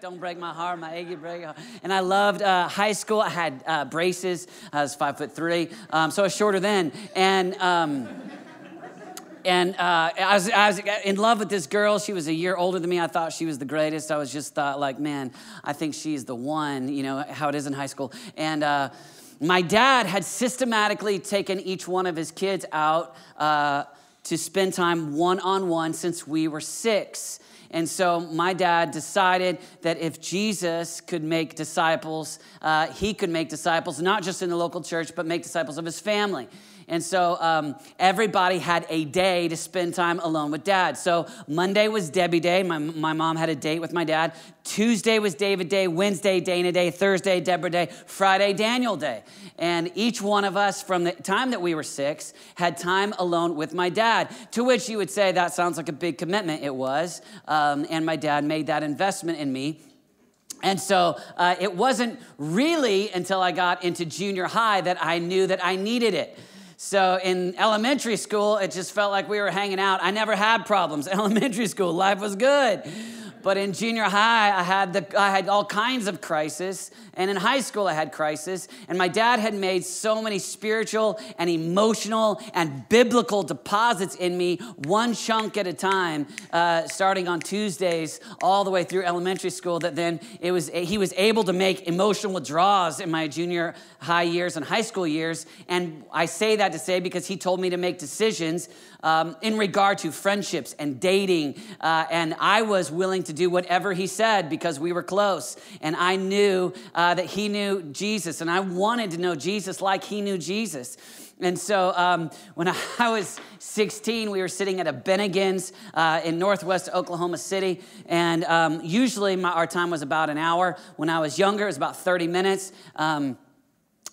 Don't break my heart, my achy break. And I loved uh, high school. I had uh, braces. I was five foot three, um, so I was shorter then. And um, and uh, I, was, I was in love with this girl. She was a year older than me. I thought she was the greatest. I was just thought like, man, I think she's the one. You know how it is in high school. And uh, my dad had systematically taken each one of his kids out uh, to spend time one on one since we were six. And so my dad decided that if Jesus could make disciples, uh, he could make disciples, not just in the local church, but make disciples of his family. And so um, everybody had a day to spend time alone with dad. So Monday was Debbie Day. My, my mom had a date with my dad. Tuesday was David Day. Wednesday, Dana Day. Thursday, Deborah Day. Friday, Daniel Day. And each one of us, from the time that we were six, had time alone with my dad. To which you would say, that sounds like a big commitment. It was. Um, and my dad made that investment in me. And so uh, it wasn't really until I got into junior high that I knew that I needed it. So in elementary school, it just felt like we were hanging out. I never had problems. Elementary school, life was good. But in junior high, I had, the, I had all kinds of crisis. And in high school, I had crisis. And my dad had made so many spiritual and emotional and biblical deposits in me, one chunk at a time, uh, starting on Tuesdays all the way through elementary school, that then it was, he was able to make emotional withdrawals in my junior high years and high school years. And I say that to say because he told me to make decisions um, in regard to friendships and dating. Uh, and I was willing to do whatever he said because we were close. And I knew uh, that he knew Jesus, and I wanted to know Jesus like he knew Jesus. And so um, when I was 16, we were sitting at a Bennigan's uh, in northwest Oklahoma City. And um, usually my, our time was about an hour. When I was younger, it was about 30 minutes. Um,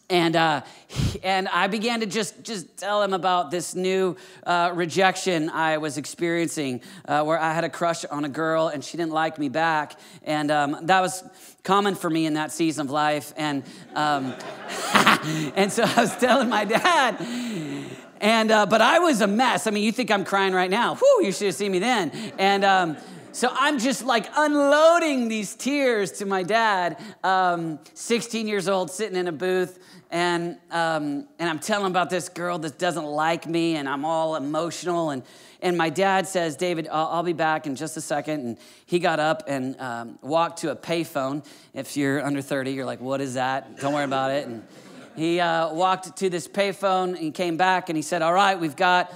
and uh, and I began to just just tell him about this new uh, rejection I was experiencing, uh, where I had a crush on a girl and she didn't like me back, and um, that was common for me in that season of life. And um, and so I was telling my dad. And uh, but I was a mess. I mean, you think I'm crying right now? Whew, you should have seen me then. And um, so I'm just like unloading these tears to my dad, um, 16 years old, sitting in a booth, and, um, and I'm telling about this girl that doesn't like me, and I'm all emotional. And, and my dad says, David, I'll, I'll be back in just a second. And he got up and um, walked to a payphone. If you're under 30, you're like, what is that? Don't worry about it. And he uh, walked to this payphone and came back and he said, All right, we've got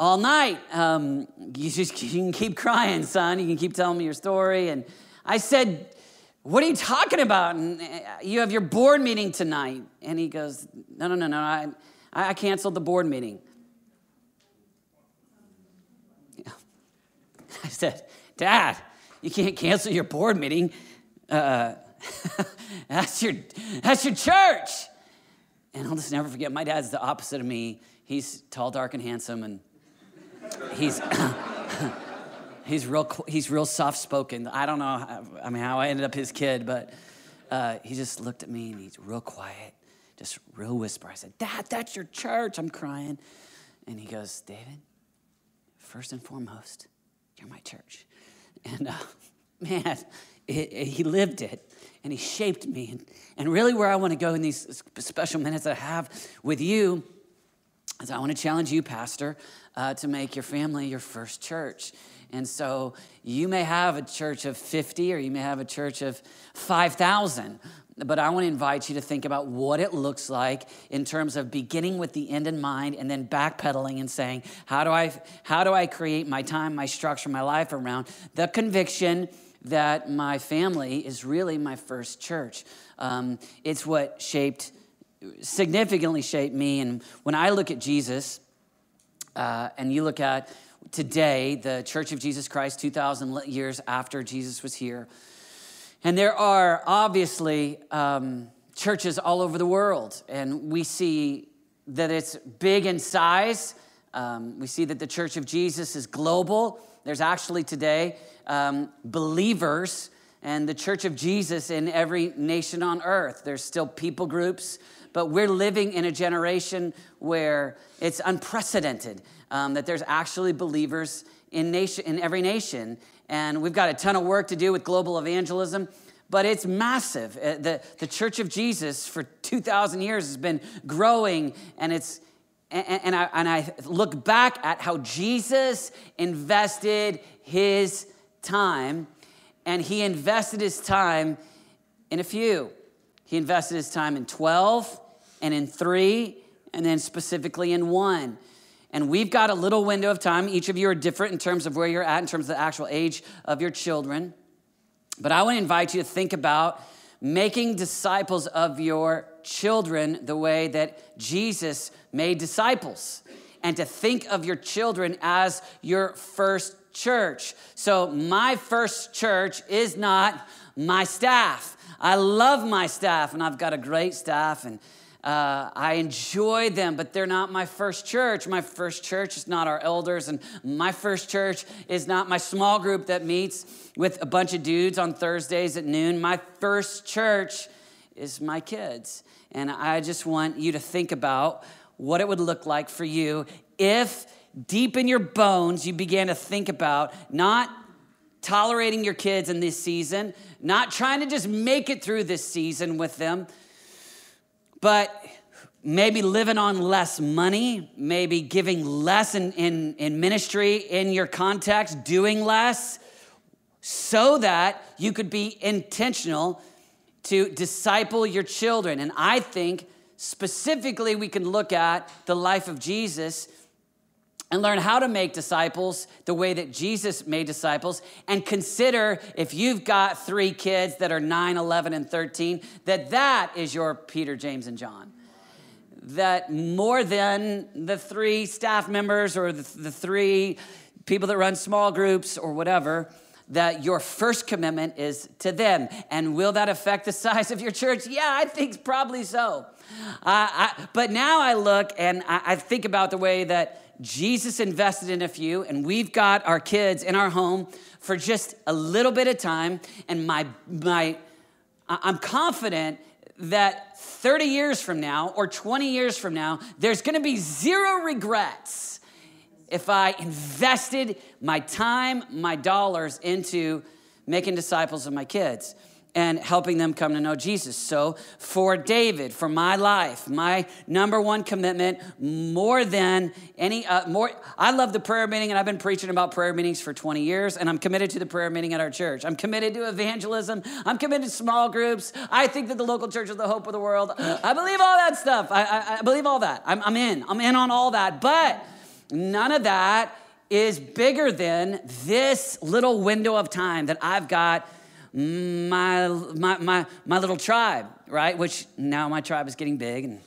all night. Um, you just you can keep crying, son. You can keep telling me your story. And I said, What are you talking about? And uh, you have your board meeting tonight. And he goes, No, no, no, no. I, I canceled the board meeting. I said, Dad, you can't cancel your board meeting. Uh, that's your that's your church. And I'll just never forget. My dad's the opposite of me. He's tall, dark, and handsome, and he's he's real he's real soft spoken. I don't know. How, I mean, how I ended up his kid, but uh, he just looked at me and he's real quiet, just real whisper. I said, "Dad, that's your church." I'm crying, and he goes, "David, first and foremost, you're my church," and uh, man, it, it, he lived it. And he shaped me. And, and really, where I want to go in these special minutes I have with you is I want to challenge you, Pastor, uh, to make your family your first church. And so you may have a church of 50 or you may have a church of 5,000. But I want to invite you to think about what it looks like in terms of beginning with the end in mind and then backpedaling and saying, how do I, how do I create my time, my structure, my life around the conviction that my family is really my first church? Um, it's what shaped, significantly shaped me. And when I look at Jesus, uh, and you look at today, the Church of Jesus Christ, 2,000 years after Jesus was here. And there are obviously um, churches all over the world, and we see that it's big in size. Um, we see that the Church of Jesus is global. There's actually today um, believers and the Church of Jesus in every nation on earth. There's still people groups but we're living in a generation where it's unprecedented um, that there's actually believers in nation in every nation and we've got a ton of work to do with global evangelism but it's massive. Uh, the, the Church of Jesus for 2,000 years has been growing, and it's and, and, I, and I look back at how Jesus invested his time, and he invested his time in a few. He invested his time in 12 and in three, and then specifically in one. And we've got a little window of time. Each of you are different in terms of where you're at, in terms of the actual age of your children. But I want to invite you to think about making disciples of your children the way that Jesus made disciples, and to think of your children as your first church. So, my first church is not my staff. I love my staff, and I've got a great staff, and uh, I enjoy them, but they're not my first church. My first church is not our elders, and my first church is not my small group that meets with a bunch of dudes on Thursdays at noon. My first church is my kids. And I just want you to think about what it would look like for you if deep in your bones you began to think about not tolerating your kids in this season, not trying to just make it through this season with them but maybe living on less money, maybe giving less in, in, in ministry in your context, doing less, so that you could be intentional to disciple your children. And I think specifically we can look at the life of Jesus and learn how to make disciples the way that Jesus made disciples and consider if you've got 3 kids that are 9, 11 and 13 that that is your Peter, James and John. That more than the 3 staff members or the, the 3 people that run small groups or whatever that your first commitment is to them. And will that affect the size of your church? Yeah, I think probably so. Uh, I, but now I look and I, I think about the way that Jesus invested in a few, and we've got our kids in our home for just a little bit of time. And my, my, I'm confident that 30 years from now or 20 years from now, there's gonna be zero regrets if I invested my time, my dollars into making disciples of my kids and helping them come to know Jesus. So, for David, for my life, my number one commitment, more than any uh, more, I love the prayer meeting, and I've been preaching about prayer meetings for 20 years, and I'm committed to the prayer meeting at our church. I'm committed to evangelism. I'm committed to small groups. I think that the local church is the hope of the world. I believe all that stuff. I, I, I believe all that. I'm, I'm in. I'm in on all that. But none of that is bigger than this little window of time that I've got my, my, my, my little tribe, right? Which now my tribe is getting big, and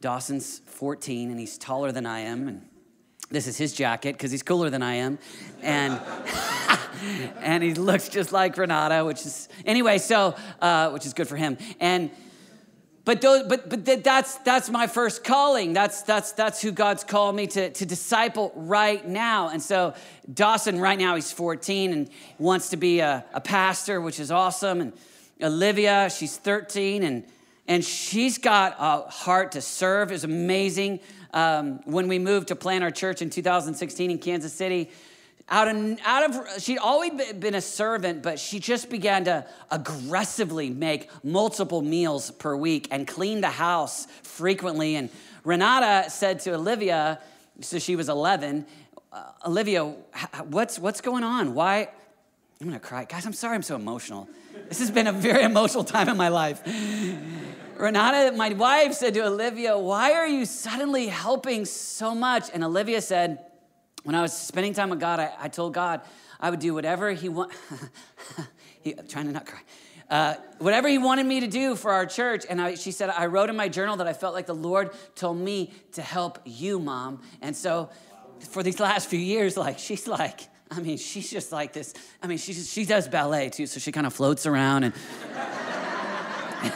Dawson's 14, and he's taller than I am, and this is his jacket because he's cooler than I am, and and he looks just like Renata, which is anyway. So, uh, which is good for him, and but those, but but that's that's my first calling. That's that's that's who God's called me to to disciple right now. And so Dawson right now he's 14 and wants to be a, a pastor, which is awesome. And Olivia she's 13 and and she's got a heart to serve. It's amazing. Um, when we moved to plant our church in 2016 in Kansas City, out of, out of she'd always been a servant but she just began to aggressively make multiple meals per week and clean the house frequently. And renata said to olivia so she was 11 uh, olivia what's what's going on? Why i'm gonna cry. Guys i'm sorry i'm so emotional. This has been a very emotional time in my life. Renata my wife said to olivia why are you suddenly helping so much? And olivia said when I was spending time with God, I, I told God I would do whatever He want. he, trying to not cry. Uh, whatever He wanted me to do for our church. And I, she said, I wrote in my journal that I felt like the Lord told me to help you, Mom. And so for these last few years, like she's like, I mean, she's just like this. I mean, she she does ballet too, so she kind of floats around and.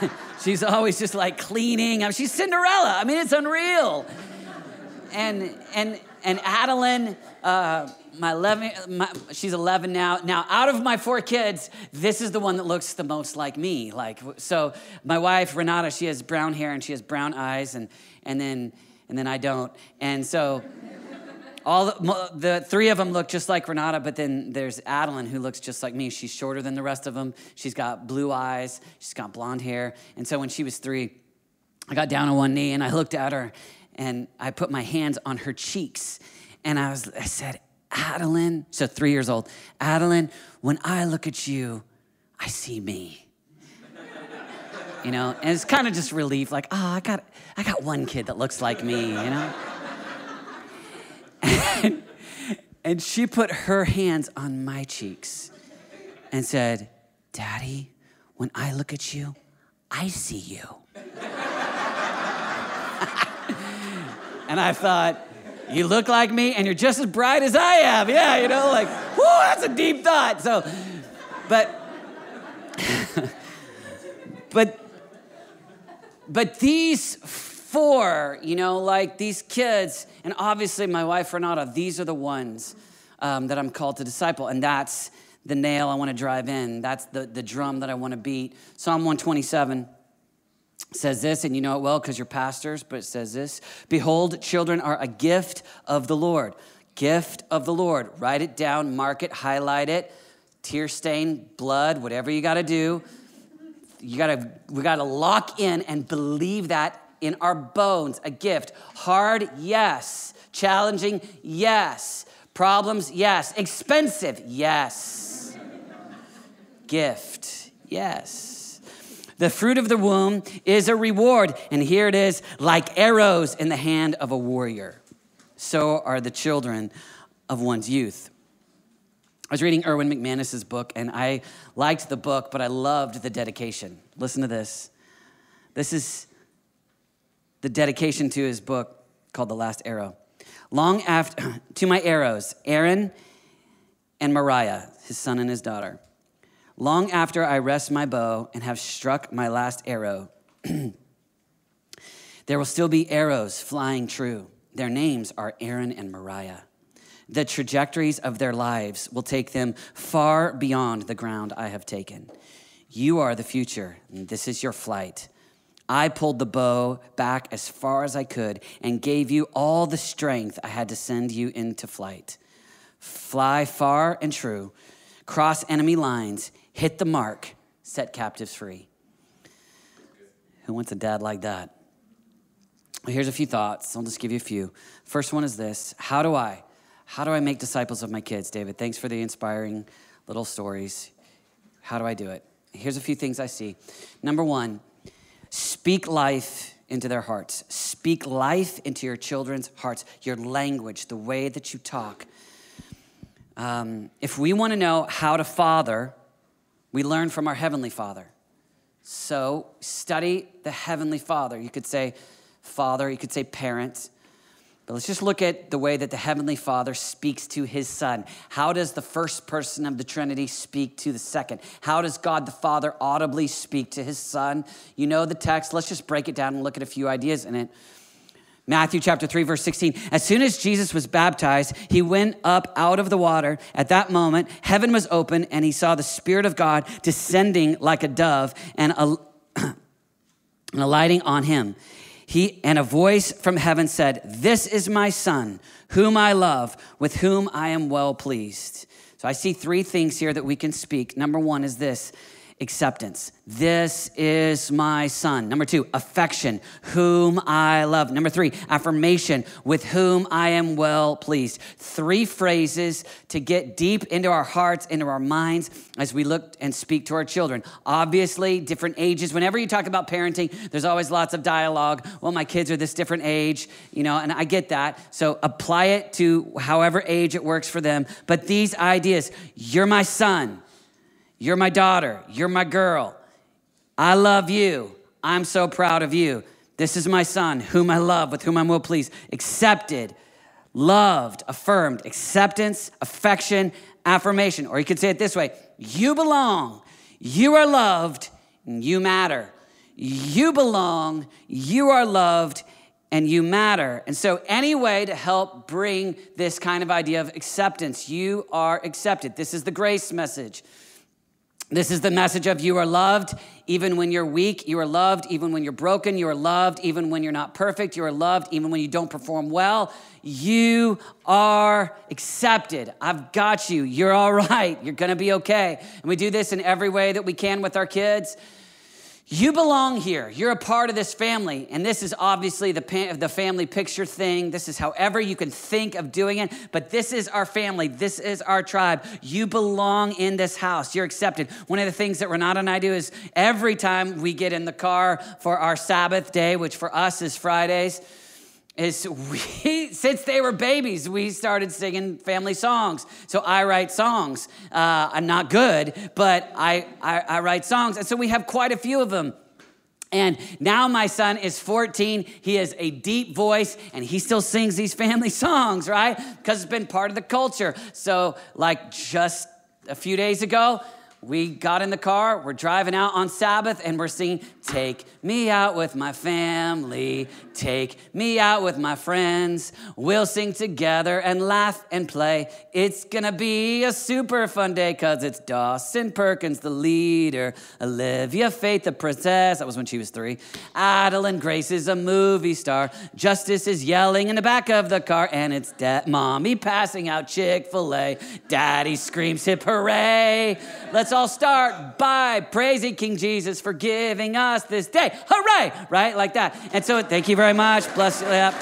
she's always just like cleaning. I mean, she's Cinderella. I mean, it's unreal. And and and Adeline, uh, my 11, my, she's 11 now. Now, out of my four kids, this is the one that looks the most like me. Like, so my wife Renata, she has brown hair and she has brown eyes, and and then and then I don't. And so, all the, the, three of them look just like Renata, but then there's Adeline who looks just like me. She's shorter than the rest of them. She's got blue eyes. She's got blonde hair. And so when she was three, I got down on one knee and I looked at her and I put my hands on her cheeks and I was I said, Adeline, so three years old, Adeline, when I look at you, I see me. you know, and it's kind of just relief, like, oh, I got I got one kid that looks like me, you know? and, and she put her hands on my cheeks and said, Daddy, when I look at you, I see you. and I thought, you look like me and you're just as bright as I am. Yeah, you know, like, whoo, that's a deep thought. So, but, but, but these four, you know, like these kids, and obviously my wife Renata, these are the ones um, that I'm called to disciple, and that's the nail I want to drive in. That's the, the drum that I want to beat. Psalm 127 says this, and you know it well because you're pastors, but it says this Behold, children are a gift of the Lord. Gift of the Lord. Write it down, mark it, highlight it, tear stain, blood, whatever you got to do. You got to, we got to lock in and believe that in our bones. A gift. Hard, yes. Challenging, yes. Problems, yes. Expensive, yes. gift, yes. The fruit of the womb is a reward. And here it is like arrows in the hand of a warrior. So are the children of one's youth. I was reading Erwin McManus's book, and I liked the book, but I loved the dedication. Listen to this. This is the dedication to his book called The Last Arrow. Long after, to my arrows, Aaron and Mariah, his son and his daughter. Long after I rest my bow and have struck my last arrow, there will still be arrows flying true. Their names are Aaron and Mariah. The trajectories of their lives will take them far beyond the ground I have taken. You are the future, and this is your flight. I pulled the bow back as far as I could and gave you all the strength I had to send you into flight. Fly far and true, cross enemy lines, hit the mark, set captives free. Who wants a dad like that? Here's a few thoughts. I'll just give you a few. First one is this How do I? How do I make disciples of my kids, David? Thanks for the inspiring little stories. How do I do it? Here's a few things I see. Number one, speak life into their hearts. Speak life into your children's hearts, your language, the way that you talk. Um, if we want to know how to father, we learn from our Heavenly Father. So study the Heavenly Father. You could say father, you could say parent. But let's just look at the way that the Heavenly Father speaks to his Son. How does the first person of the Trinity speak to the second? How does God the Father audibly speak to his Son? You know the text. Let's just break it down and look at a few ideas in it. Matthew chapter 3, verse 16. As soon as Jesus was baptized, he went up out of the water. At that moment, heaven was open, and he saw the Spirit of God descending like a dove and, alighting on him. He, and a voice from heaven said, This is my son, whom I love, with whom I am well pleased. So I see three things here that we can speak. Number one is this acceptance. This is my son. Number two, affection, whom I love. Number three, affirmation, with whom I am well pleased. Three phrases to get deep into our hearts, into our minds as we look and speak to our children. Obviously, different ages. Whenever you talk about parenting, there's always lots of dialogue. Well, my kids are this different age, you know, and I get that. So apply it to however age it works for them. But these ideas, you're my son. You're my daughter. You're my girl. I love you. I'm so proud of you. This is my son, whom I love, with whom I'm well pleased. Accepted, loved, affirmed. Acceptance, affection, affirmation. Or you could say it this way You belong. You are loved. And you matter. You belong. You are loved and you matter. And so, any way to help bring this kind of idea of acceptance, you are accepted. This is the grace message. This is the message of you are loved even when you're weak. You are loved even when you're broken. You are loved even when you're not perfect. You are loved even when you don't perform well. You are accepted. I've got you. You're all right. You're going to be okay. And we do this in every way that we can with our kids. You belong here. You're a part of this family. And this is obviously the, the family picture thing. This is however you can think of doing it. But this is our family. This is our tribe. You belong in this house. You're accepted. One of the things that Renata and I do is every time we get in the car for our Sabbath day, which for us is Fridays, is we since they were babies we started singing family songs. So i write songs. Uh, i'm not good but I, I, I write songs. And so we have quite a few of them. And now my son is 14 he has a deep voice and he still sings these family songs right? Because it's been part of the culture. So like just a few days ago we got in the car, we're driving out on Sabbath, and we're singing, Take me out with my family, take me out with my friends. We'll sing together and laugh and play. It's gonna be a super fun day, cause it's Dawson Perkins, the leader, Olivia Faith, the princess. That was when she was three. Adeline Grace is a movie star. Justice is yelling in the back of the car, and it's da- mommy passing out Chick fil A. Daddy screams, Hip hooray! Let's Let's all start by praising King Jesus for giving us this day. Hooray! Right? Like that. And so, thank you very much. Bless you. Yeah.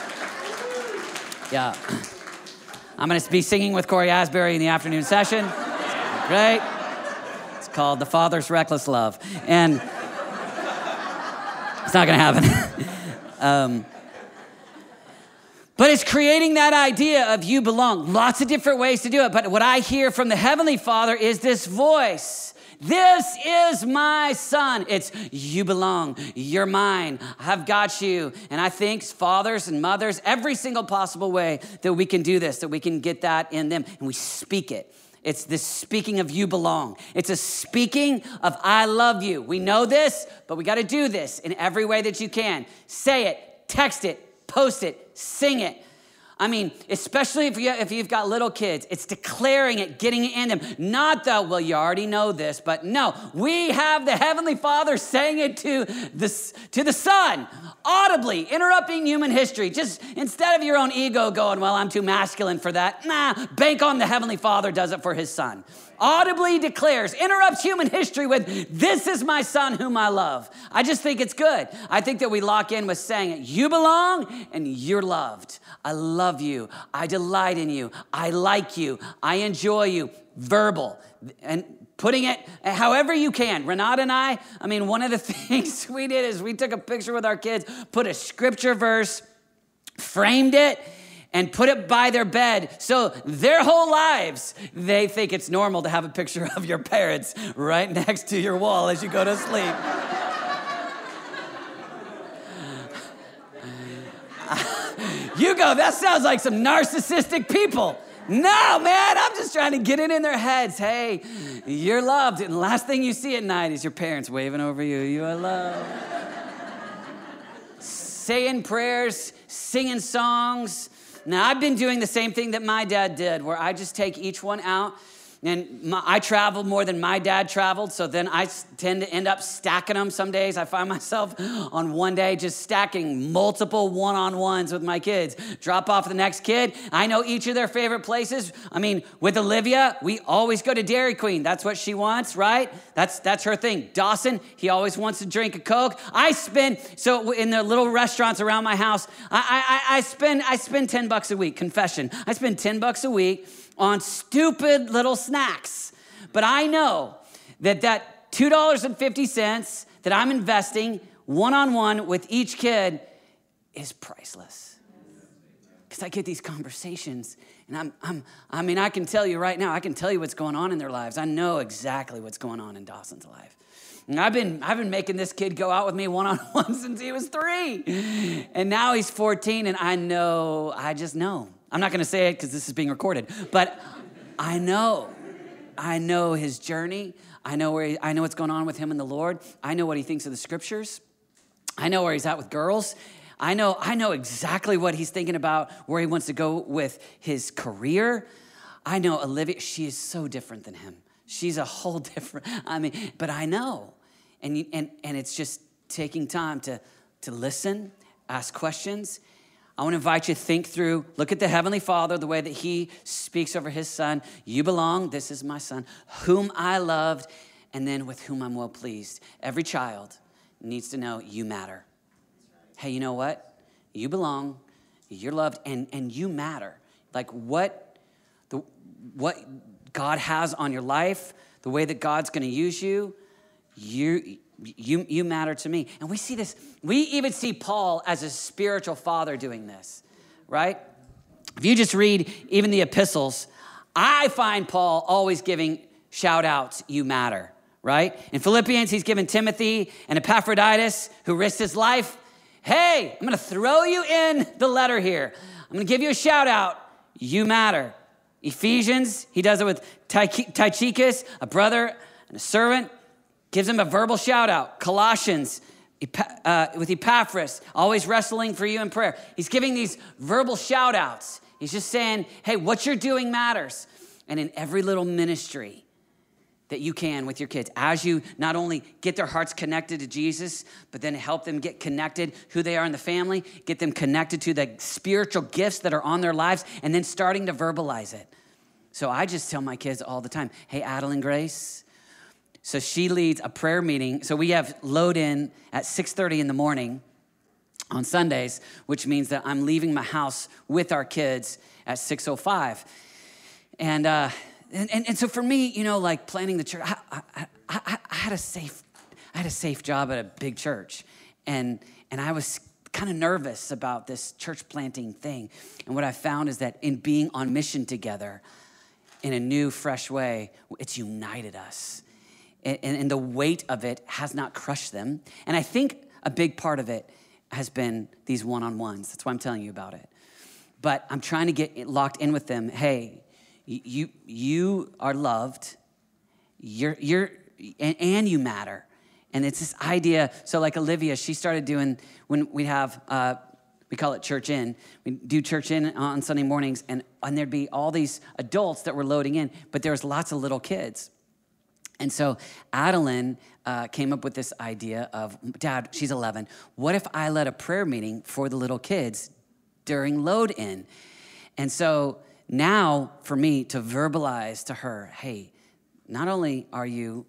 yeah. I'm going to be singing with Cory Asbury in the afternoon session. Great. It's called The Father's Reckless Love. And it's not going to happen. um, but it's creating that idea of you belong. Lots of different ways to do it. But what I hear from the Heavenly Father is this voice. This is my son. It's you belong. You're mine. I've got you. And I think fathers and mothers, every single possible way that we can do this, that we can get that in them, and we speak it. It's this speaking of you belong. It's a speaking of I love you. We know this, but we got to do this in every way that you can. Say it, text it, post it, sing it. I mean, especially if, you, if you've got little kids, it's declaring it, getting it in them. Not the, well, you already know this, but no, we have the Heavenly Father saying it to the, to the Son, audibly, interrupting human history. Just instead of your own ego going, well, I'm too masculine for that, nah, bank on the Heavenly Father does it for His Son audibly declares, interrupts human history with, This is my son whom I love. I just think it's good. I think that we lock in with saying it. You belong and you're loved. I love you. I delight in you. I like you. I enjoy you. Verbal. And putting it however you can. Renata and I, I mean, one of the things we did is we took a picture with our kids, put a scripture verse, framed it, and put it by their bed. So their whole lives, they think it's normal to have a picture of your parents right next to your wall as you go to sleep. you go, that sounds like some narcissistic people. No, man, I'm just trying to get it in their heads. Hey, you're loved. And the last thing you see at night is your parents waving over you. You are loved. Saying prayers, singing songs, now, I've been doing the same thing that my dad did, where I just take each one out and my, I travel more than my dad traveled, so then I tend to end up stacking them some days. I find myself on one day just stacking multiple one on ones with my kids. Drop off the next kid. I know each of their favorite places. I mean, with Olivia, we always go to Dairy Queen. That's what she wants, right? That's, that's her thing. Dawson, he always wants to drink a Coke. I spend, so in the little restaurants around my house, I, I, I, spend, I spend 10 bucks a week, confession. I spend 10 bucks a week on stupid little snacks. But I know that that $2.50 that I'm investing one on one with each kid is priceless. Because I get these conversations, and I'm, I'm, I mean, I can tell you right now, I can tell you what's going on in their lives. I know exactly what's going on in Dawson's life. And I've been, I've been making this kid go out with me one on one since he was three. And now he's 14, and I know, I just know I'm not going to say it because this is being recorded, but I know. I know his journey. I know where he, I know what's going on with him and the Lord. I know what he thinks of the scriptures. I know where he's at with girls. I know I know exactly what he's thinking about where he wants to go with his career. I know Olivia, she is so different than him. She's a whole different, I mean, but I know. And, and, and it's just taking time to, to listen, ask questions. I want to invite you to think through, look at the Heavenly Father, the way that He speaks over His Son. You belong, this is my Son, whom I loved, and then with whom I'm well pleased. Every child needs to know you matter. Hey, you know what? You belong, you're loved, and, and you matter. Like what, the, what God has on your life, the way that God's going to use you, you, you, you matter to me. And we see this, we even see Paul as a spiritual father doing this, right? If you just read even the epistles, I find Paul always giving shout outs, you matter, right? In Philippians, he's given Timothy and Epaphroditus, who risked his life. Hey, I'm gonna throw you in the letter here. I'm gonna give you a shout out, you matter. Ephesians, he does it with Tychicus, a brother and a servant, gives him a verbal shout out. Colossians, uh, with Epaphras, always wrestling for you in prayer. He's giving these verbal shout outs. He's just saying, hey, what you're doing matters. And in every little ministry, that you can with your kids as you not only get their hearts connected to Jesus, but then help them get connected who they are in the family, get them connected to the spiritual gifts that are on their lives, and then starting to verbalize it. So I just tell my kids all the time, hey, Adeline Grace. So she leads a prayer meeting. So we have load in at 6:30 in the morning on Sundays, which means that I'm leaving my house with our kids at 6:05. And uh, and, and, and so for me, you know, like planning the church, I, I, I, I, had a safe, I had a safe job at a big church, and and I was kind of nervous about this church planting thing. And what I found is that in being on mission together, in a new, fresh way, it's united us, and, and, the weight of it has not crushed them. And I think a big part of it has been these one-on-ones. That's why I'm telling you about it. But I'm trying to get locked in with them. Hey, you, you are loved, you're, you're, and, and you matter. And it's this idea. So, like Olivia, she started doing when we have, uh, we call it church in. We do church in on Sunday mornings, and, and there'd be all these adults that were loading in, but there was lots of little kids. And so Adeline uh, came up with this idea of, Dad, she's 11. What if I led a prayer meeting for the little kids during load in? And so now for me to verbalize to her, hey, not only are you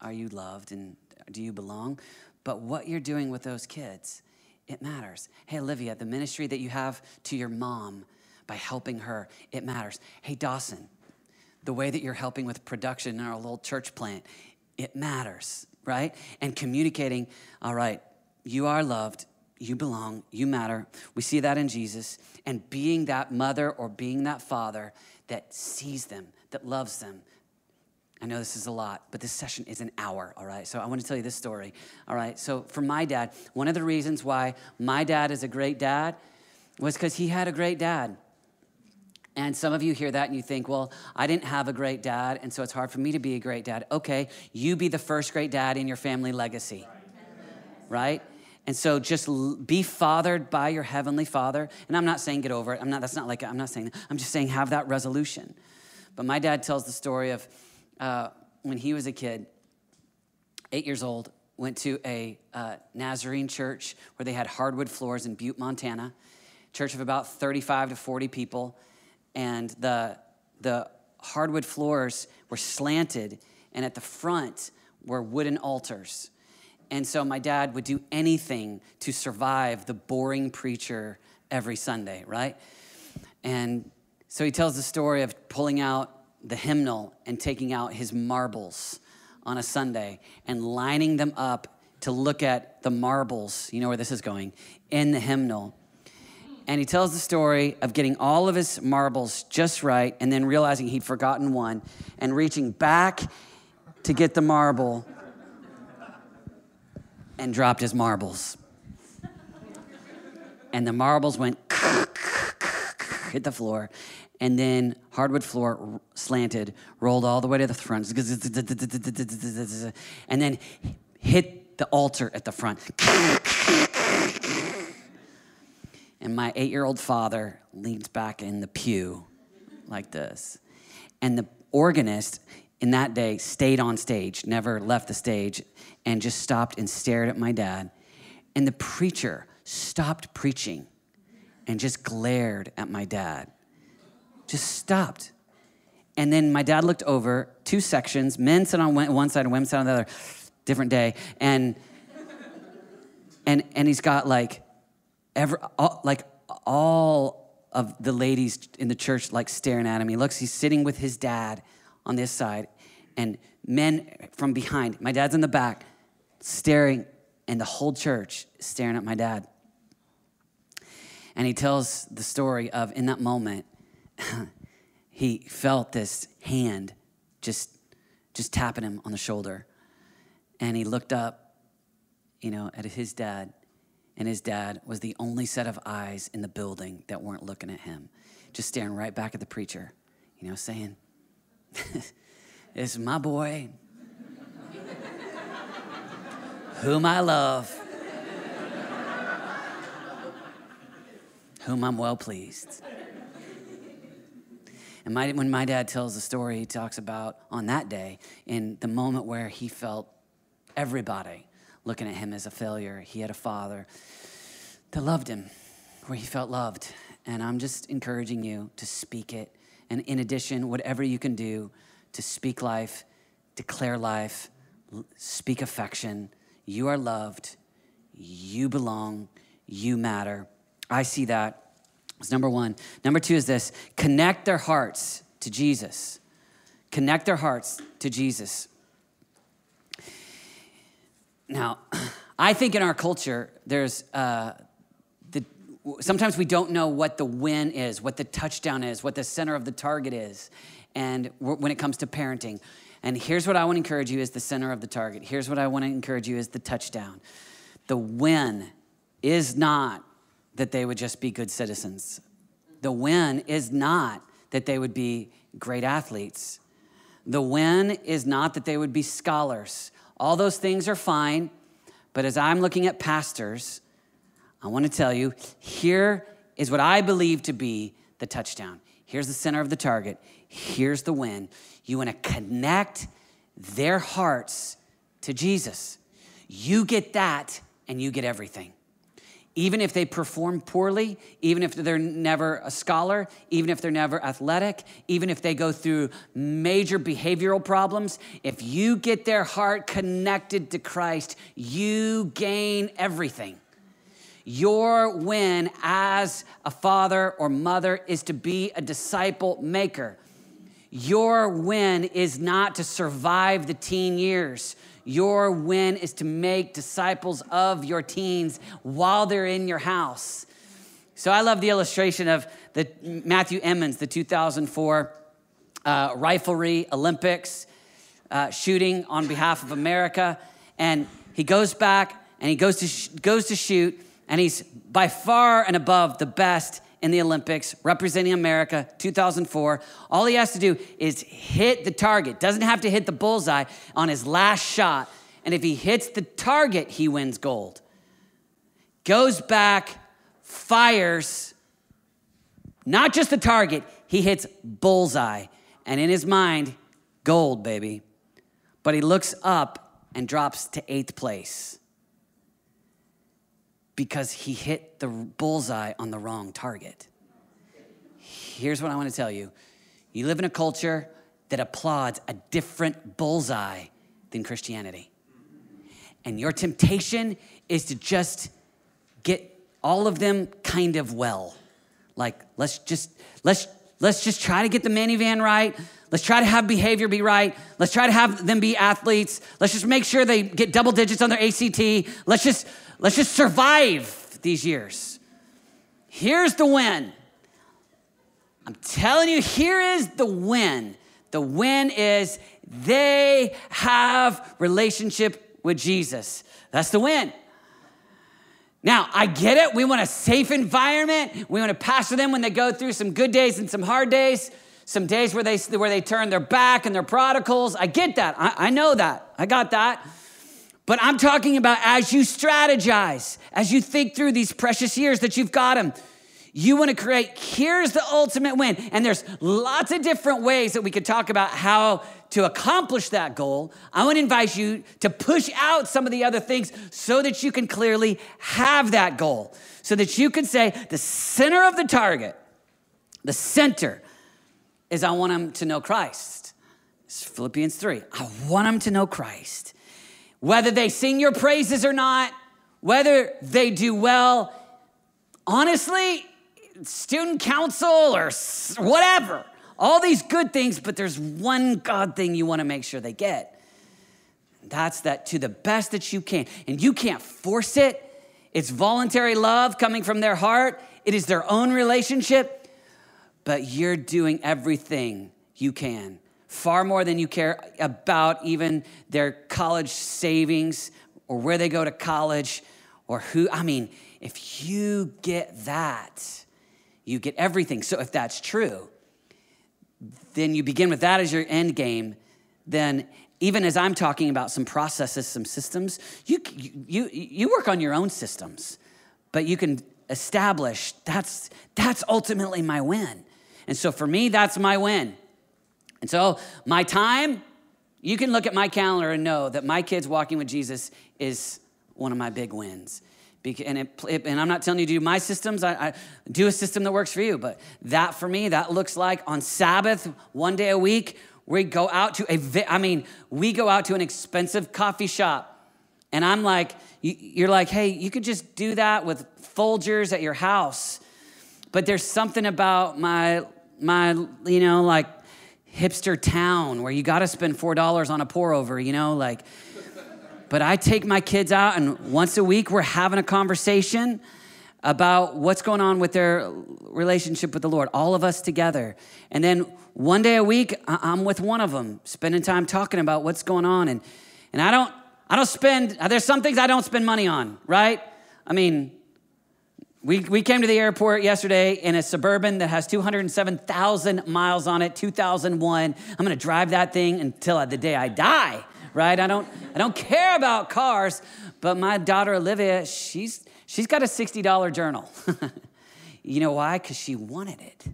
are you loved and do you belong, but what you're doing with those kids, it matters. Hey, Olivia, the ministry that you have to your mom by helping her, it matters. Hey, Dawson, the way that you're helping with production in our little church plant, it matters, right? And communicating, all right, you are loved, you belong, you matter. We see that in Jesus. And being that mother or being that father that sees them, that loves them. I know this is a lot, but this session is an hour, all right? So I want to tell you this story, all right? So for my dad, one of the reasons why my dad is a great dad was because he had a great dad. And some of you hear that and you think, well, I didn't have a great dad, and so it's hard for me to be a great dad. Okay, you be the first great dad in your family legacy, right? And so just be fathered by your heavenly father. And I'm not saying get over it. I'm not, that's not like, I'm not saying, I'm just saying have that resolution. But my dad tells the story of uh, when he was a kid, eight years old, went to a uh, Nazarene church where they had hardwood floors in Butte, Montana. Church of about 35 to 40 people. And the, the hardwood floors were slanted, and at the front were wooden altars. And so my dad would do anything to survive the boring preacher every Sunday, right? And so he tells the story of pulling out the hymnal and taking out his marbles on a Sunday and lining them up to look at the marbles, you know where this is going, in the hymnal. And he tells the story of getting all of his marbles just right and then realizing he'd forgotten one and reaching back to get the marble and dropped his marbles. And the marbles went hit the floor, and then hardwood floor slanted, rolled all the way to the front, and then hit the altar at the front. And my eight year old father leans back in the pew like this. And the organist in that day stayed on stage, never left the stage, and just stopped and stared at my dad. And the preacher stopped preaching and just glared at my dad. Just stopped. And then my dad looked over, two sections, men sat on one side and women sat on the other, different day. And and and he's got like ever like all of the ladies in the church like staring at him. He looks, he's sitting with his dad on this side, and men from behind. My dad's in the back, staring, and the whole church staring at my dad. And he tells the story of in that moment, he felt this hand just, just tapping him on the shoulder. And he looked up, you know, at his dad, and his dad was the only set of eyes in the building that weren't looking at him, just staring right back at the preacher, you know, saying, It's my boy, whom I love, whom I'm well pleased. And my, when my dad tells the story, he talks about on that day, in the moment where he felt everybody looking at him as a failure, he had a father that loved him, where he felt loved. And I'm just encouraging you to speak it. And in addition, whatever you can do to speak life, declare life, speak affection. You are loved. You belong. You matter. I see that as number one. Number two is this connect their hearts to Jesus. Connect their hearts to Jesus. Now, I think in our culture, there's uh, the, sometimes we don't know what the win is, what the touchdown is, what the center of the target is, and when it comes to parenting. And here's what I want to encourage you is the center of the target. Here's what I want to encourage you is the touchdown. The win is not that they would just be good citizens. The win is not that they would be great athletes. The win is not that they would be scholars. All those things are fine, but as I'm looking at pastors, I want to tell you here is what I believe to be the touchdown. Here's the center of the target. Here's the win. You want to connect their hearts to Jesus. You get that, and you get everything even if they perform poorly, even if they're never a scholar, even if they're never athletic, even if they go through major behavioral problems, if you get their heart connected to Christ, you gain everything. Your win as a father or mother is to be a disciple maker. Your win is not to survive the teen years. Your win is to make disciples of your teens while they're in your house. So I love the illustration of the Matthew Emmons, the 2004 uh, riflery Olympics uh, shooting on behalf of America, and he goes back and he goes to goes to shoot, and he's by far and above the best in the Olympics, representing America, 2004. All he has to do is hit the target. Doesn't have to hit the bullseye on his last shot. And if he hits the target, he wins gold. Goes back, fires, not just the target, he hits bullseye. And in his mind, gold, baby. But he looks up and drops to eighth place because he hit the bullseye on the wrong target. Here's what I want to tell you you live in a culture that applauds a different bullseye than Christianity. And your temptation is to just get all of them kind of well. Like, let's just, let's, let's just try to get the minivan right. Let's try to have behavior be right. Let's try to have them be athletes. Let's just make sure they get double digits on their ACT. Let's just Let's just survive these years. Here's the win. I'm telling you, here is the win. The win is they have relationship with Jesus. That's the win. Now, I get it. We want a safe environment. We want to pastor them when they go through some good days and some hard days, some days where they, where they turn their back and they're prodigals. I get that. I, I know that. I got that. But I'm talking about as you strategize, as you think through these precious years that you've got them, You want to create, here's the ultimate win. And there's lots of different ways that we could talk about how to accomplish that goal. I want to invite you to push out some of the other things so that you can clearly have that goal. So that you can say, the center of the target, the center is I want them to know Christ. It's Philippians 3. I want them to know Christ. Whether they sing your praises or not, whether they do well, honestly, student council or whatever, all these good things, but there's one God thing you want to make sure they get. That's that to the best that you can. And you can't force it. It's voluntary love coming from their heart, it is their own relationship, but you're doing everything you can, far more than you care about even their college savings or where they go to college or who. I mean, if you get that, you get everything. So if that's true, then you begin with that as your end game. Then, even as I'm talking about some processes, some systems, you, you, you work on your own systems, but you can establish that's, that's ultimately my win. And so for me, that's my win. And so my time, you can look at my calendar and know that my kids walking with Jesus is one of my big wins. And, it, and I'm not telling you to do my systems, I, I, do a system that works for you. But that for me, that looks like on Sabbath, one day a week, we go out to a, I mean, we go out to an expensive coffee shop. And I'm like, you're like, hey, you could just do that with Folgers at your house. But there's something about my, my, you know, like hipster town where you got to spend $4 on a pour over, you know, like, but I take my kids out, and once a week, we're having a conversation about what's going on with their relationship with the Lord, all of us together. And then one day a week, I'm with one of them, spending time talking about what's going on. And, and I don't, I don't spend, there's some things I don't spend money on, right? I mean, we, we came to the airport yesterday in a suburban that has 207,000 miles on it, 2001. I'm gonna drive that thing until the day I die right? I don't, I don't care about cars, but my daughter Olivia, she's, she's got a $60 journal. you know why? Because she wanted it.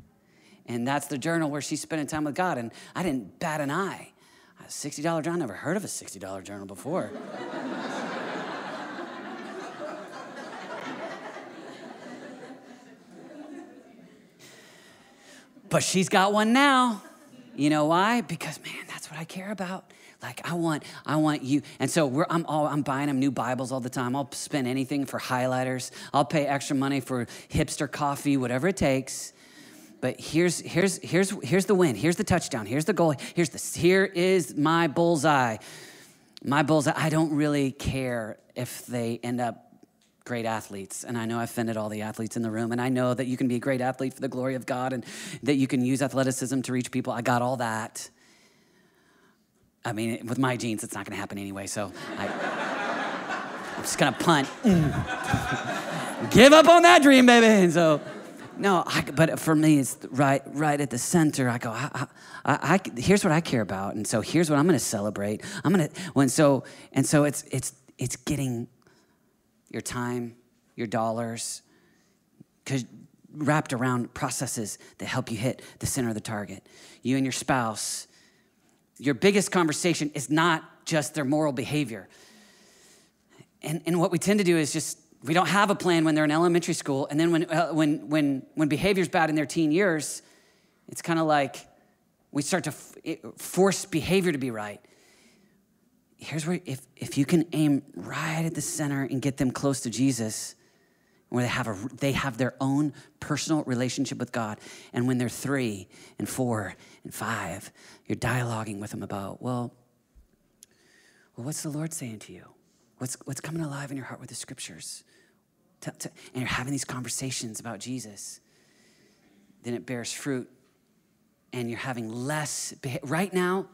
And that's the journal where she's spending time with God. And I didn't bat an eye. A $60 journal, I never heard of a $60 journal before. But she's got one now. You know why? Because, man, that's what I care about. Like I want, I want you. And so we're, I'm all, I'm buying them new Bibles all the time. I'll spend anything for highlighters. I'll pay extra money for hipster coffee, whatever it takes. But here's here's here's here's the win. Here's the touchdown. Here's the goal. Here's the here is my bullseye. My bullseye. I don't really care if they end up great athletes. And I know I offended all the athletes in the room. And I know that you can be a great athlete for the glory of God and that you can use athleticism to reach people. I got all that. I mean, with my genes, it's not gonna happen anyway, so I, am just gonna punt. Mm. Give up on that dream, baby. And so, no, I, but for me, it's right, right at the center. I go, I, I, here's what I care about, and so here's what I'm gonna celebrate. I'm gonna, when so, and so it's it's it's getting your time, your dollars, wrapped around processes that help you hit the center of the target. You and your spouse your biggest conversation is not just their moral behavior. And, and what we tend to do is just, we don't have a plan when they're in elementary school. And then when, uh, when, when, when behavior's bad in their teen years, it's kind of like we start to force behavior to be right. Here's where, if, if you can aim right at the center and get them close to Jesus, where they have, a, they have their own personal relationship with God. And when they're three and four and five, you're dialoguing with them about, well, well what's the Lord saying to you? What's, what's coming alive in your heart with the scriptures? To, to, and you're having these conversations about Jesus. Then it bears fruit, and you're having less. Right now,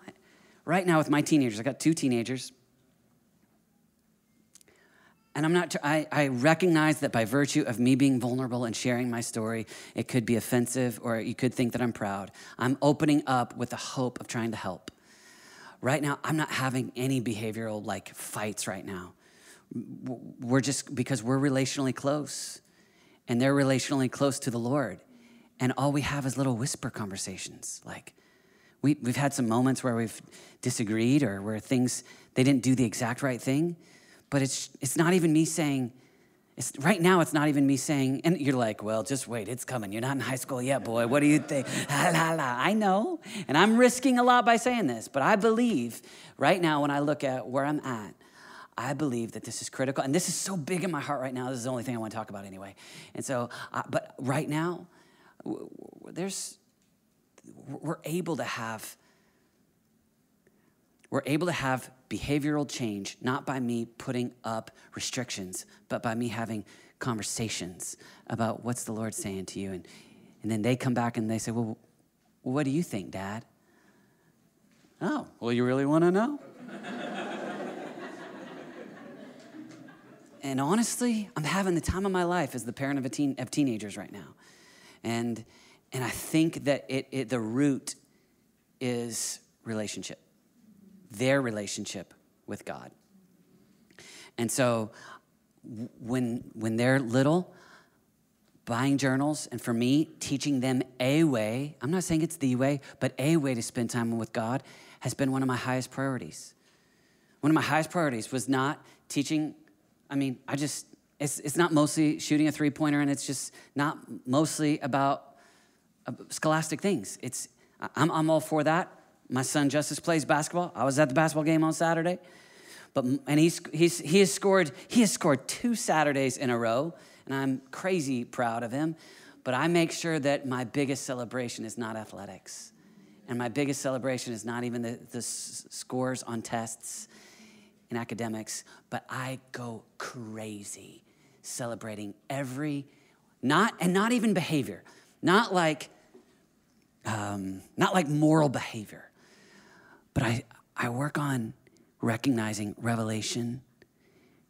right now with my teenagers, I got two teenagers and I'm not, I, I recognize that by virtue of me being vulnerable and sharing my story, it could be offensive or you could think that I'm proud. I'm opening up with the hope of trying to help. Right now, I'm not having any behavioral like fights right now. We're just, because we're relationally close. and they're relationally close to the Lord. And all we have is little whisper conversations. Like, we, we've had some moments where we've disagreed or where things, they didn't do the exact right thing. But it's, it's not even me saying, it's, right now, it's not even me saying, and you're like, well, just wait, it's coming. You're not in high school yet, boy. What do you think? La, la, la. I know. And I'm risking a lot by saying this, but I believe right now, when I look at where I'm at, I believe that this is critical. And this is so big in my heart right now. This is the only thing I want to talk about anyway. And so, uh, but right now, there's, we're able to have we're able to have behavioral change not by me putting up restrictions but by me having conversations about what's the lord saying to you. And, and then they come back and they say well what do you think dad? Oh well you really want to know? And honestly i'm having the time of my life as the parent of, a teen, of teenagers right now. And and I think that it, it, the root is relationship, their relationship with God. And so when, when they're little, buying journals, and for me, teaching them a way, I'm not saying it's the way, but a way to spend time with God has been one of my highest priorities. One of my highest priorities was not teaching, I mean, I just, it's, it's not mostly shooting a three pointer, and it's just not mostly about scholastic things. It's, I'm, I'm all for that. My son Justice plays basketball. I was at the basketball game on Saturday. But, and he's, he's, he, has scored, he has scored two Saturdays in a row, and I'm crazy proud of him. But I make sure that my biggest celebration is not athletics. And my biggest celebration is not even the, the scores on tests in academics, but I go crazy celebrating every, not, and not even behavior, not like, um, not like moral behavior, but I, I work on recognizing revelation,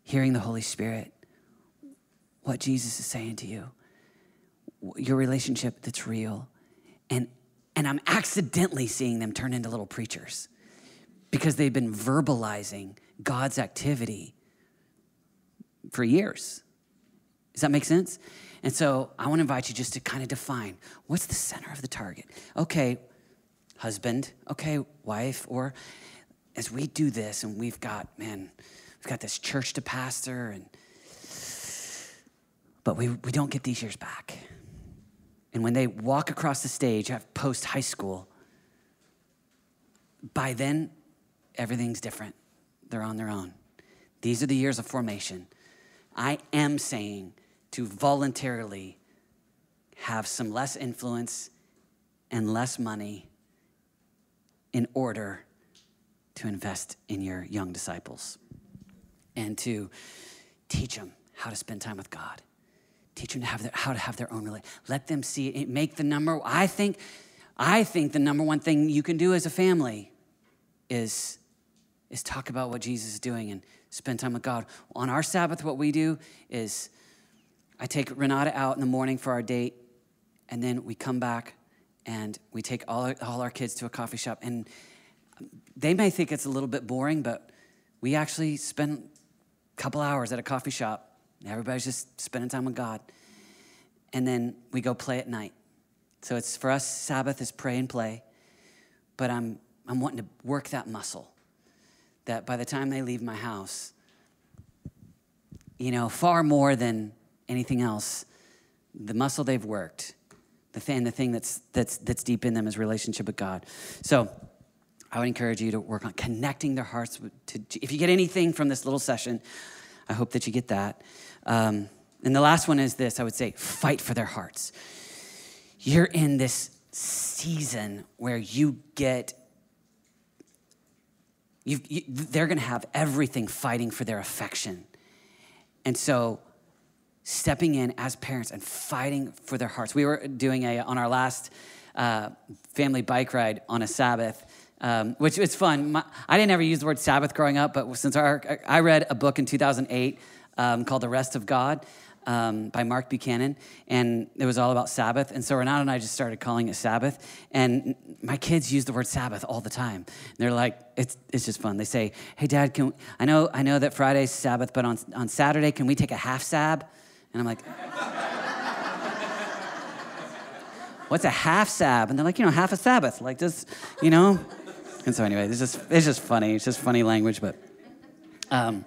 hearing the Holy Spirit, what Jesus is saying to you, your relationship that's real. And, and I'm accidentally seeing them turn into little preachers because they've been verbalizing God's activity for years. Does that make sense? And so I want to invite you just to kind of define what's the center of the target? Okay, husband, okay, wife, or as we do this and we've got, man, we've got this church to pastor and but we, we don't get these years back. And when they walk across the stage at post high school, by then everything's different. They're on their own. These are the years of formation. I am saying to voluntarily have some less influence and less money in order to invest in your young disciples and to teach them how to spend time with God. Teach them to have their, how to have their own relationship. Let them see it. Make the number. I think, I think the number one thing you can do as a family is, is talk about what Jesus is doing and spend time with God. On our Sabbath, what we do is I take Renata out in the morning for our date, and then we come back and we take all our, all our kids to a coffee shop. And they may think it's a little bit boring, but we actually spend a couple hours at a coffee shop. Everybody's just spending time with God. And then we go play at night. So it's for us, Sabbath is pray and play. But I'm, I'm wanting to work that muscle that by the time they leave my house, you know, far more than anything else, the muscle they've worked, the thing, the thing that's, that's, that's deep in them is relationship with God. So I would encourage you to work on connecting their hearts. To, if you get anything from this little session, I hope that you get that. Um, and the last one is this I would say, fight for their hearts. You're in this season where you get, you, they're gonna have everything fighting for their affection. And so stepping in as parents and fighting for their hearts. We were doing a, on our last uh, family bike ride on a Sabbath, um, which was fun. My, I didn't ever use the word Sabbath growing up, but since our, I read a book in 2008 um, called The Rest of God. Um, by Mark Buchanan, and it was all about Sabbath. And so Renata and I just started calling it Sabbath. And my kids use the word Sabbath all the time. And they're like, it's, it's just fun. They say, "Hey, Dad, can we, I know I know that Friday's Sabbath, but on on Saturday, can we take a half sab?" And I'm like, what's a half sab? And they're like, you know, half a Sabbath. Like, just, you know? And so, anyway, it's just, it's just funny. It's just funny language, but. Um,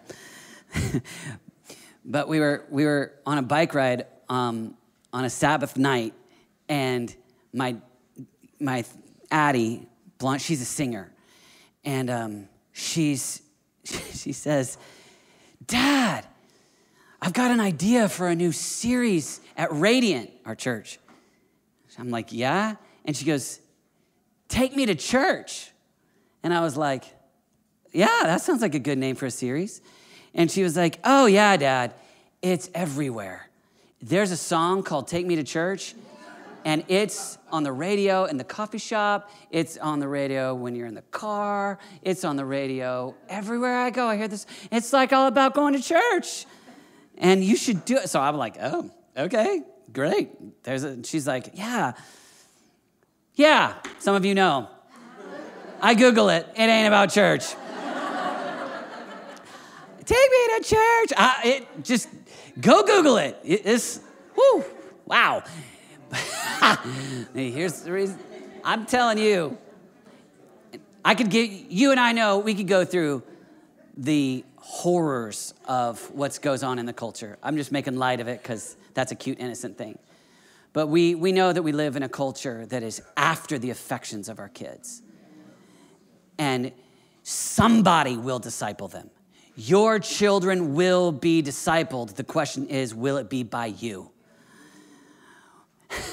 but we were, we were on a bike ride um, on a Sabbath night, and my, my Addie, Blunt, she's a singer. And um, she's, she says, Dad, I've got an idea for a new series at Radiant, our church. I'm like, Yeah? And she goes, Take me to church. And I was like, Yeah, that sounds like a good name for a series. And she was like, Oh, yeah, Dad, it's everywhere. There's a song called Take Me to Church, and it's on the radio in the coffee shop. It's on the radio when you're in the car. It's on the radio everywhere I go. I hear this. It's like all about going to church. And you should do it. So I'm like, oh, okay, great. There's a, she's like, yeah. Yeah, some of you know. I Google it. It ain't about church. Take me to church. I, it just go Google it. It's whoo, wow. Here's the reason. I'm telling you, I could get you and I know we could go through the horrors of what goes on in the culture. I'm just making light of it because that's a cute, innocent thing. But we, we know that we live in a culture that is after the affections of our kids. And somebody will disciple them. Your children will be discipled. The question is, will it be by you?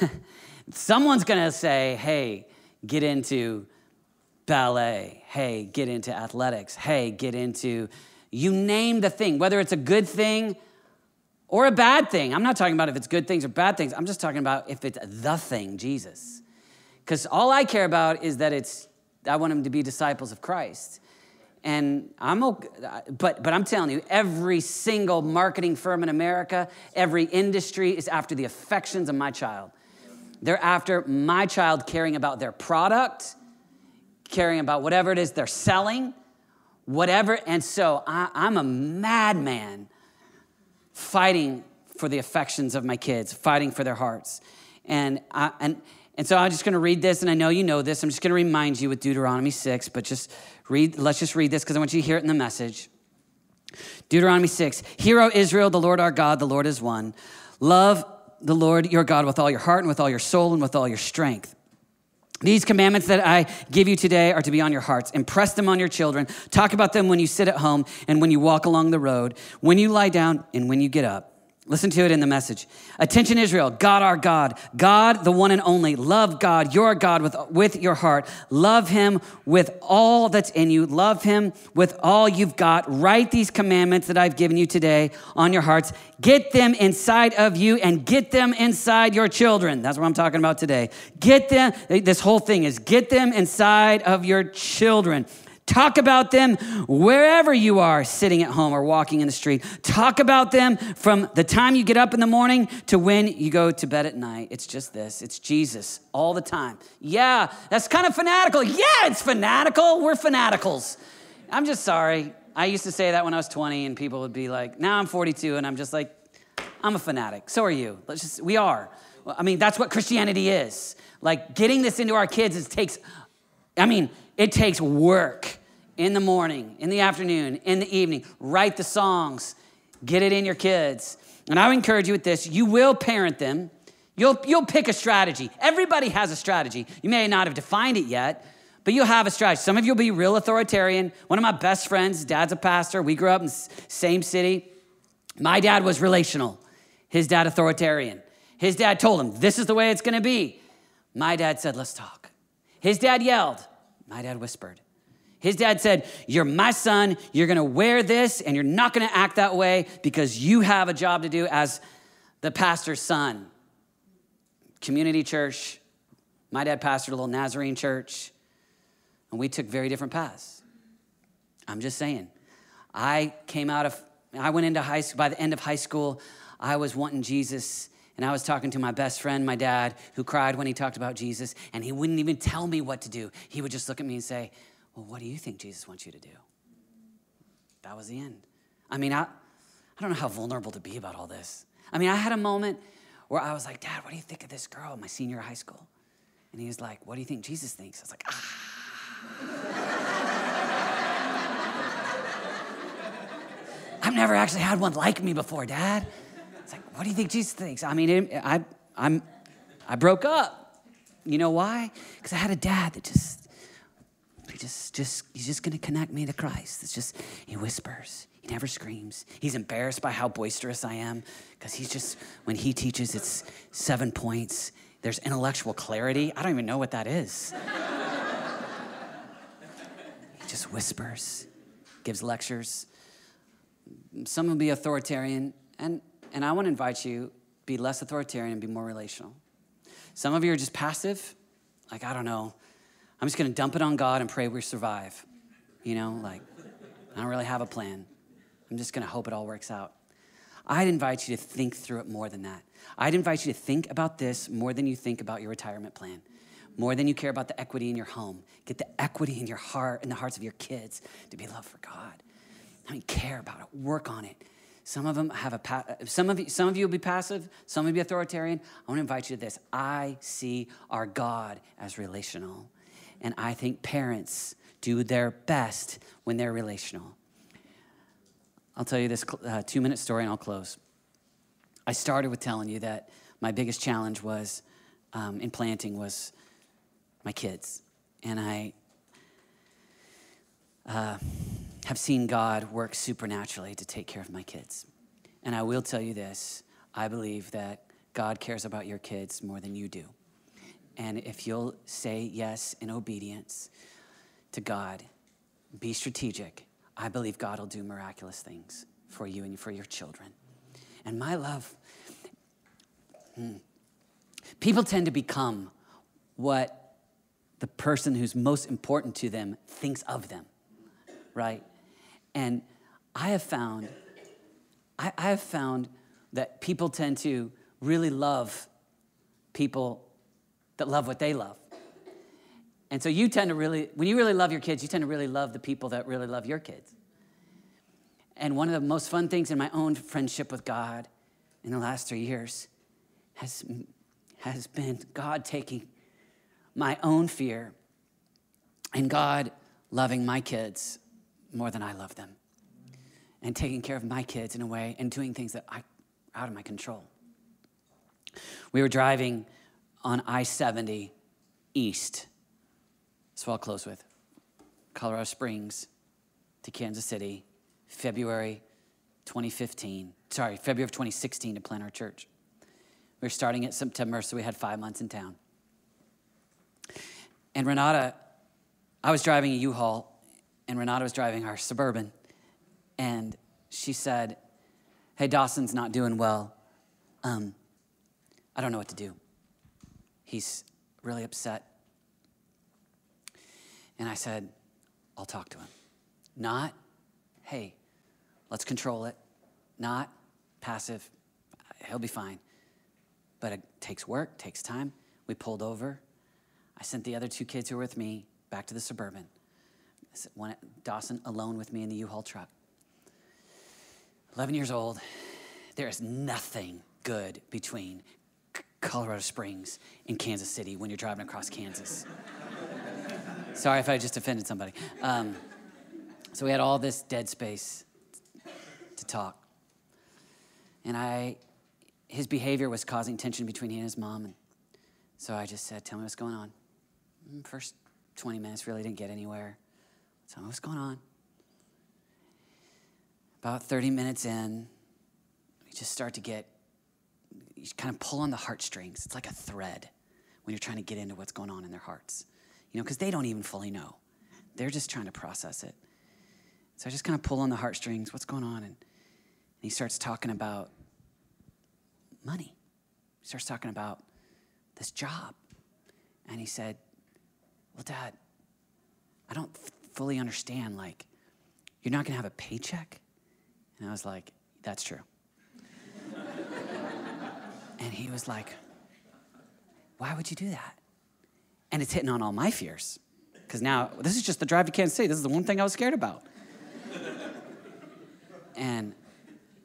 Someone's gonna say, hey, get into ballet. Hey, get into athletics. Hey, get into, you name the thing, whether it's a good thing or a bad thing. I'm not talking about if it's good things or bad things. I'm just talking about if it's the thing, Jesus. Because all I care about is that it's, I want them to be disciples of Christ. And I'm okay, but, but I'm telling you, every single marketing firm in America, every industry is after the affections of my child. They're after my child caring about their product, caring about whatever it is they're selling, whatever. And so I, I'm a madman fighting for the affections of my kids, fighting for their hearts. And, I, and, and so I'm just going to read this, and I know you know this. I'm just going to remind you with Deuteronomy 6, but just read, let's just read this because I want you to hear it in the message. Deuteronomy 6 Hear, O Israel, the Lord our God, the Lord is one. Love the Lord your God with all your heart and with all your soul and with all your strength. These commandments that I give you today are to be on your hearts. Impress them on your children. Talk about them when you sit at home and when you walk along the road, when you lie down and when you get up. Listen to it in the message. Attention, Israel, God our God, God the one and only. Love God, your God, with, with your heart. Love him with all that's in you. Love him with all you've got. Write these commandments that I've given you today on your hearts. Get them inside of you and get them inside your children. That's what I'm talking about today. Get them, this whole thing is get them inside of your children. Talk about them wherever you are sitting at home or walking in the street. Talk about them from the time you get up in the morning to when you go to bed at night. It's just this it's Jesus all the time. Yeah, that's kind of fanatical. Yeah, it's fanatical. We're fanaticals. I'm just sorry. I used to say that when I was 20, and people would be like, now I'm 42, and I'm just like, I'm a fanatic. So are you. Let's just, we are. I mean, that's what Christianity is. Like getting this into our kids is takes, I mean, it takes work in the morning, in the afternoon, in the evening. Write the songs, get it in your kids. And I would encourage you with this you will parent them. You'll, you'll pick a strategy. Everybody has a strategy. You may not have defined it yet, but you'll have a strategy. Some of you will be real authoritarian. One of my best friends, dad's a pastor. We grew up in the same city. My dad was relational, his dad authoritarian. His dad told him, This is the way it's gonna be. My dad said, Let's talk. His dad yelled. My dad whispered. His dad said, You're my son. You're going to wear this and you're not going to act that way because you have a job to do as the pastor's son. Community church. My dad pastored a little Nazarene church, and we took very different paths. I'm just saying. I came out of, I went into high school, by the end of high school, I was wanting Jesus and I was talking to my best friend, my dad, who cried when he talked about Jesus, and he wouldn't even tell me what to do. He would just look at me and say, Well, what do you think Jesus wants you to do? That was the end. I mean, I, I don't know how vulnerable to be about all this. I mean, I had a moment where I was like, Dad, what do you think of this girl, my senior high school? And he was like, What do you think Jesus thinks? I was like, Ah. I've never actually had one like me before, Dad. It's like, What do you think Jesus thinks? I mean, I, I'm, I broke up. You know why? Because I had a dad that just, he just, just, he's just gonna connect me to Christ. It's just, he whispers. He never screams. He's embarrassed by how boisterous I am because he's just, when he teaches, it's seven points. There's intellectual clarity. I don't even know what that is. he just whispers, gives lectures. Some will be authoritarian, and, and I want to invite you be less authoritarian and be more relational. Some of you are just passive, like, I don't know, I'm just going to dump it on God and pray we survive. You know, like, I don't really have a plan. I'm just going to hope it all works out. I'd invite you to think through it more than that. I'd invite you to think about this more than you think about your retirement plan, more than you care about the equity in your home. Get the equity in your heart, in the hearts of your kids to be loved for God. I mean, care about it, work on it. Some of them have a some of some of you will be passive, some will be authoritarian. I want to invite you to this. I see our God as relational. And I think parents do their best when they're relational. I'll tell you this uh, two minute story and I'll close. I started with telling you that my biggest challenge was um, in planting was my kids. And I uh, have seen God work supernaturally to take care of my kids. And I will tell you this I believe that God cares about your kids more than you do. And if you'll say yes in obedience to God, be strategic, I believe God will do miraculous things for you and for your children. And my love, hmm, people tend to become what the person who's most important to them thinks of them, right? And I have found, I, I have found that people tend to really love people that love what they love. And so you tend to really, when you really love your kids, you tend to really love the people that really love your kids. And one of the most fun things in my own friendship with God in the last three years has, has been God taking my own fear and God loving my kids more than I love them and taking care of my kids in a way and doing things that I out of my control. We were driving on I 70 east what I'll close with. Colorado Springs to Kansas City, February 2015. Sorry, February of 2016 to plant our church. We were starting at September, so we had five months in town. And Renata, I was driving a U-Haul, and Renata was driving our Suburban, and she said, Hey, Dawson's not doing well. Um, I don't know what to do. He's really upset. And I said, I'll talk to him. Not, hey, let's control it. Not passive, he'll be fine. But it takes work, takes time. We pulled over. I sent the other two kids who were with me back to the Suburban. Said one, Dawson alone with me in the U-Haul truck. 11 years old. There is nothing good between Colorado Springs and Kansas City when you're driving across Kansas. Sorry if I just offended somebody. Um, so we had all this dead space to talk. And I, his behavior was causing tension between he and his mom. And so I just said, Tell me what's going on. Mm, first 20 minutes really didn't get anywhere. Me what's going on. About 30 minutes in, we just start to get, you kind of pull on the heartstrings. It's like a thread when you're trying to get into what's going on in their hearts you know, because they don't even fully know. They're just trying to process it. So I just kind of pull on the heartstrings. What's going on? And, and he starts talking about money. He starts talking about this job. And he said, Well, Dad, I don't fully understand. Like, you're not going to have a paycheck? And I was like, That's true. and he was like, Why would you do that? And it's hitting on all my fears. Because now, this is just the drive to Kansas City. This is the one thing I was scared about. and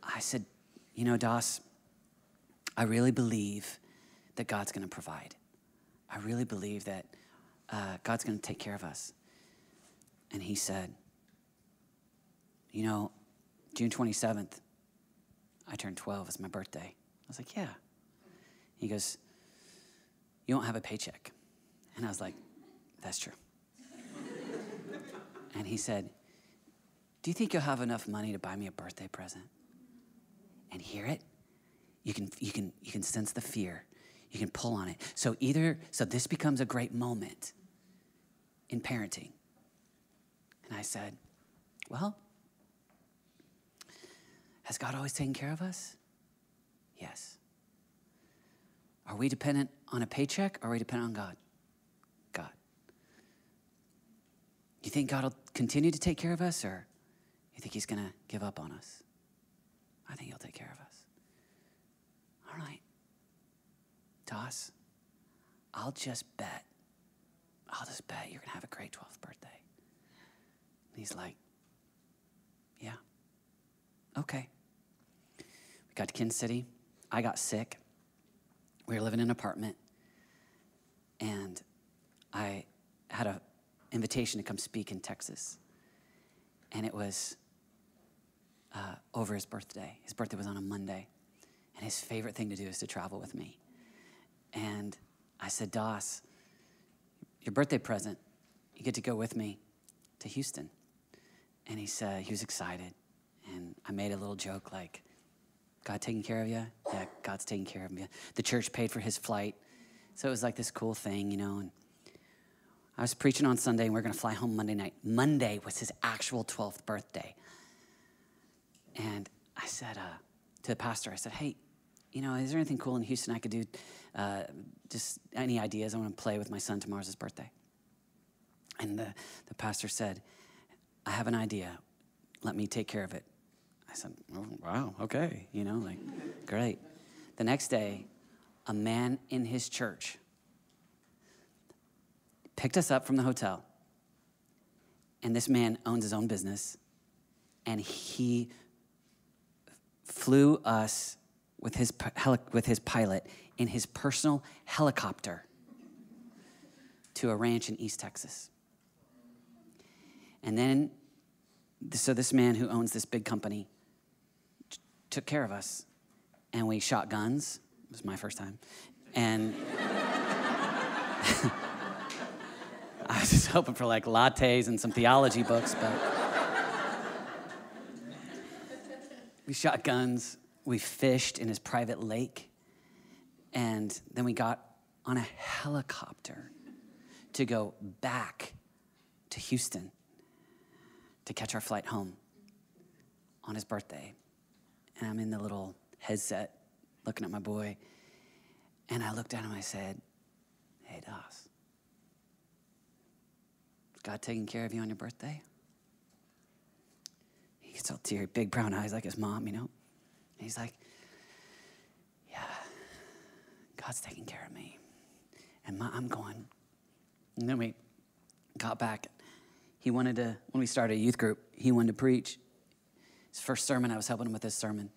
I said, You know, Doss, I really believe that God's going to provide. I really believe that uh, God's going to take care of us. And he said, You know, June 27th, I turned 12. It's my birthday. I was like, Yeah. He goes, You don't have a paycheck. And I was like, That's true. and he said, Do you think you'll have enough money to buy me a birthday present? And hear it? You can, you can, you can sense the fear. You can pull on it. So either, so this becomes a great moment in parenting. And I said, Well, has God always taken care of us? Yes. Are we dependent on a paycheck or are we dependent on God? God. You think God will continue to take care of us or you think He's going to give up on us? I think He'll take care of us. All right. Doss, I'll just bet, I'll just bet you're going to have a great 12th birthday. And he's like, Yeah, okay. We got to Kansas City. I got sick. We were living in an apartment. And I had an invitation to come speak in Texas. And it was uh, over his birthday. His birthday was on a Monday. And his favorite thing to do is to travel with me. And I said, Doss, your birthday present, you get to go with me to Houston. And he said, he was excited. And I made a little joke like, God taking care of you? Yeah, God's taking care of you. The church paid for his flight. So it was like this cool thing, you know. And I was preaching on Sunday, and we are to fly home Monday night. Monday was his actual 12th birthday. And I said uh, to the pastor, I said, hey, you know, is there anything cool in Houston I could do? Uh, just any ideas? I want to play with my son tomorrow's his birthday. And the, the pastor said, I have an idea. Let me take care of it. I said, oh, wow, okay. You know, like, great. The next day, a man in his church picked us up from the hotel. And this man owns his own business. And he flew us with his, with his pilot in his personal helicopter to a ranch in East Texas. And then, so this man who owns this big company t- took care of us. And we shot guns. It was my first time. And I was just hoping for like lattes and some theology books, but we shot guns we fished in his private lake, and then we got on a helicopter to go back to Houston to catch our flight home on his birthday. And I'm in the little headset looking at my boy, and I looked at him and I said, Hey, Doss, is God taking care of you on your birthday? He gets all teary, big brown eyes like his mom, you know. And he's like, Yeah, God's taking care of me. And my, I'm going. And then we got back. He wanted to, when we started a youth group, he wanted to preach. His first sermon, I was helping him with his sermon.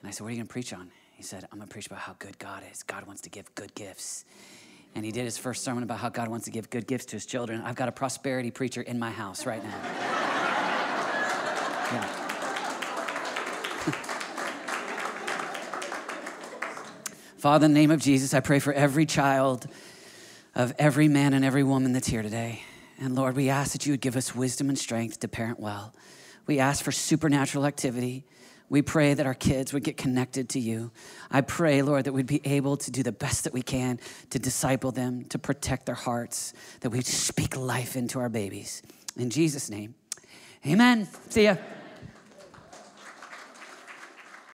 And I said, What are you going to preach on? He said, I'm going to preach about how good God is. God wants to give good gifts. And he did his first sermon about how God wants to give good gifts to his children. I've got a prosperity preacher in my house right now. yeah. Father, in the name of Jesus, I pray for every child of every man and every woman that's here today. And Lord, we ask that you would give us wisdom and strength to parent well. We ask for supernatural activity. We pray that our kids would get connected to you. I pray, Lord, that we'd be able to do the best that we can to disciple them, to protect their hearts, that we'd speak life into our babies. In Jesus' name, amen. See ya.